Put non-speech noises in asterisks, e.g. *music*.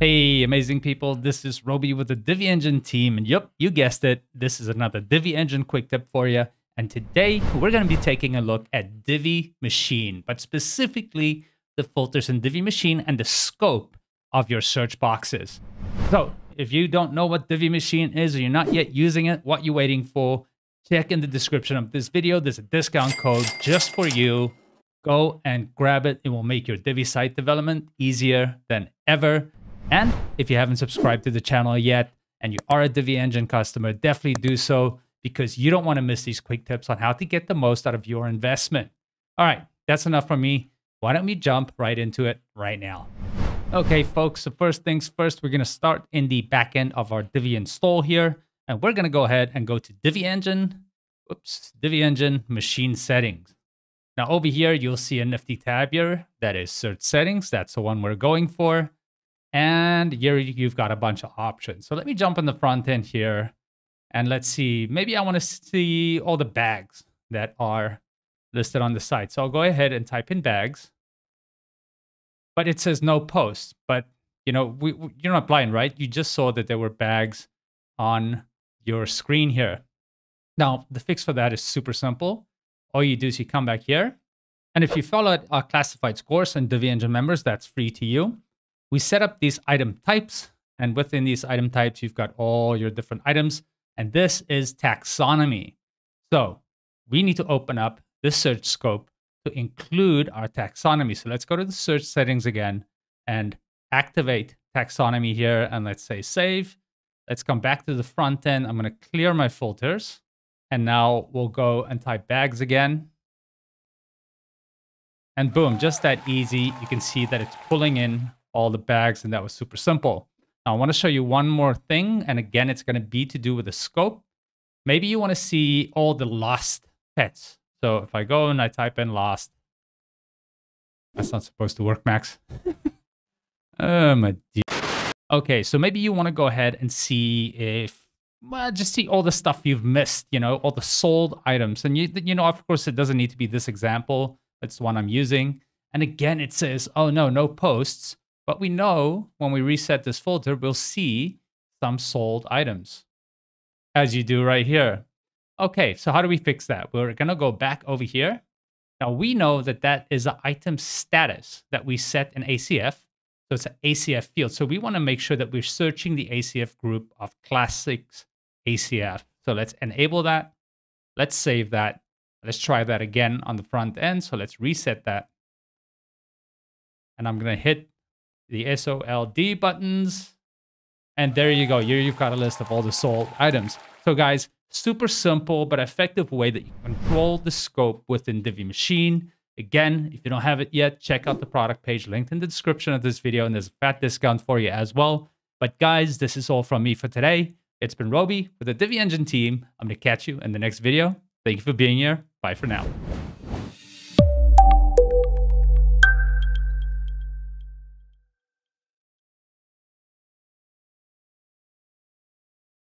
Hey, amazing people. This is Roby with the Divi Engine team. And yep, you guessed it. This is another Divi Engine quick tip for you. And today we're going to be taking a look at Divi Machine, but specifically the filters in Divi Machine and the scope of your search boxes. So if you don't know what Divi Machine is or you're not yet using it, what you waiting for? Check in the description of this video. There's a discount code just for you. Go and grab it. It will make your Divi site development easier than ever. And if you haven't subscribed to the channel yet and you are a Divi Engine customer, definitely do so because you don't want to miss these quick tips on how to get the most out of your investment. All right, that's enough from me. Why don't we jump right into it right now? Okay, folks, so first things first, we're going to start in the back end of our Divi install here. And we're going to go ahead and go to Divi Engine, oops, Divi Engine Machine Settings. Now over here, you'll see a nifty tab here that is Search Settings. That's the one we're going for. And here you've got a bunch of options. So let me jump in the front end here and let's see. Maybe I want to see all the bags that are listed on the site. So I'll go ahead and type in bags. But it says no posts. But you know, we, we, you're not blind, right? You just saw that there were bags on your screen here. Now, the fix for that is super simple. All you do is you come back here. And if you follow our classified course and Divi Engine members, that's free to you we set up these item types. And within these item types, you've got all your different items. And this is taxonomy. So we need to open up this search scope to include our taxonomy. So let's go to the search settings again and activate taxonomy here. And let's say save. Let's come back to the front end. I'm going to clear my filters. And now we'll go and type bags again. And boom, just that easy. You can see that it's pulling in all the bags, and that was super simple. Now, I want to show you one more thing, and again, it's going to be to do with the scope. Maybe you want to see all the lost pets. So if I go and I type in lost, that's not supposed to work, Max. *laughs* oh, my dear. Okay, so maybe you want to go ahead and see if, well, just see all the stuff you've missed, you know, all the sold items. And, you, you know, of course, it doesn't need to be this example. That's the one I'm using. And again, it says, oh, no, no posts. But we know when we reset this filter, we'll see some sold items, as you do right here. Okay, so how do we fix that? We're going to go back over here. Now, we know that that is an item status that we set in ACF. So it's an ACF field. So we want to make sure that we're searching the ACF group of classics ACF. So let's enable that. Let's save that. Let's try that again on the front end. So let's reset that. And I'm going to hit the SOLD buttons. And there you go. Here you've got a list of all the sold items. So guys, super simple but effective way that you control the scope within Divi Machine. Again, if you don't have it yet, check out the product page linked in the description of this video and there's a fat discount for you as well. But guys, this is all from me for today. It's been Roby with the Divi Engine team. I'm going to catch you in the next video. Thank you for being here. Bye for now.